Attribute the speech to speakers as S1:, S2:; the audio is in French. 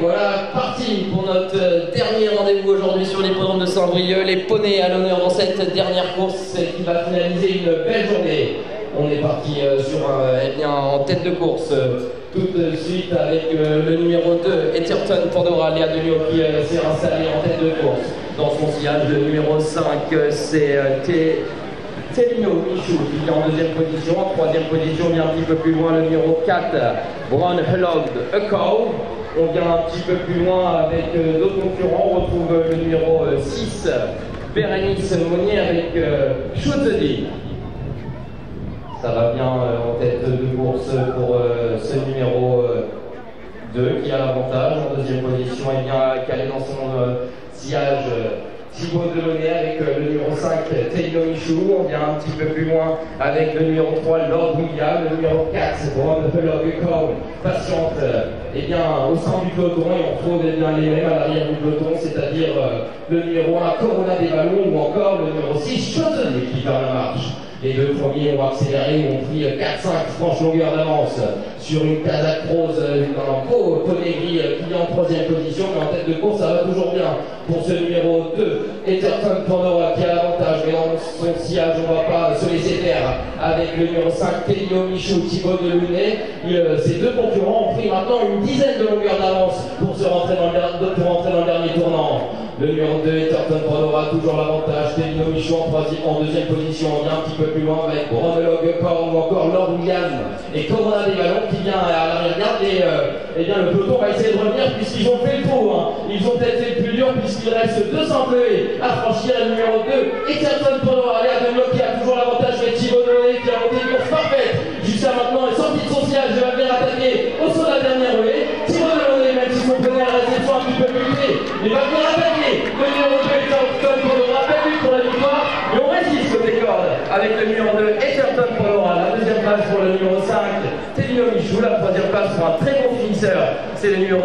S1: Voilà, parti pour notre euh, dernier rendez-vous aujourd'hui sur l'hippodrome de Saint-Brieuc. Les poneys à l'honneur dans cette dernière course qui va finaliser une belle journée. On est parti euh, sur un, eh bien, en tête de course euh, tout de suite avec le numéro 2, Etherton Pandora, Léa Delio qui s'est installé en tête de course. Dans son sillage, le numéro 5, c'est T. Célino Michou qui vient en deuxième position. En troisième position, vient un petit peu plus loin le numéro 4, Brown Hullog Echo. On vient un petit peu plus loin avec euh, d'autres concurrents. On retrouve euh, le numéro 6, euh, Bérénice Monnier avec euh, Ça va bien en tête de course pour ce numéro 2 qui a l'avantage. En deuxième position, et bien calé dans son sillage. Thibaut Delaunay avec le numéro 5, Taylor Michou. On vient un petit peu plus loin avec le numéro 3, Lord William. Le numéro 4, Brown Hullog patiente eh bien, au sein du peloton, et on retrouve eh bien, les mêmes à l'arrière du peloton, c'est-à-dire euh, le numéro 1, Corona des Ballons, ou encore le numéro 6, Chotten, qui part la marche. Les deux premiers ont accéléré, ont pris 4-5 franches longueurs d'avance sur une Kazakh Rose, un beau Ponegri qui est en troisième position, mais en tête de course, ça va toujours bien pour ce numéro 2, Etherton Pandora qui a l'avantage, mais dans son sillage, on ne va pas se laisser faire avec le numéro 5, Telio Michaud, Thibaut de euh, ces deux concurrents ont pris maintenant une dizaine de longueurs d'avance pour pour rentrer dans le dernier tournant. Le numéro 2, Etherton Pandora, toujours l'avantage. Michaud en, deuxième position. On vient un petit peu plus loin avec Bronologue Corn ou encore Lord William et Corona des Ballons qui vient à l'arrière-garde. Et euh, eh bien, le peloton va essayer de revenir puisqu'ils ont fait le tour. Hein. Ils ont peut-être fait le plus dur puisqu'il reste 200 employés à franchir. Le numéro 2, Etherton Pandora, allez à qui a toujours l'avantage avec Thibaut Delonné qui a monté il va venir attaquer. Le numéro 2 Etherton pour le rappel pour la victoire. Et on résiste côté cordes avec le numéro 2 Etherton pour l'aura. La deuxième place pour le numéro 5 Télino Michou. La troisième place pour un très bon finisseur. C'est le numéro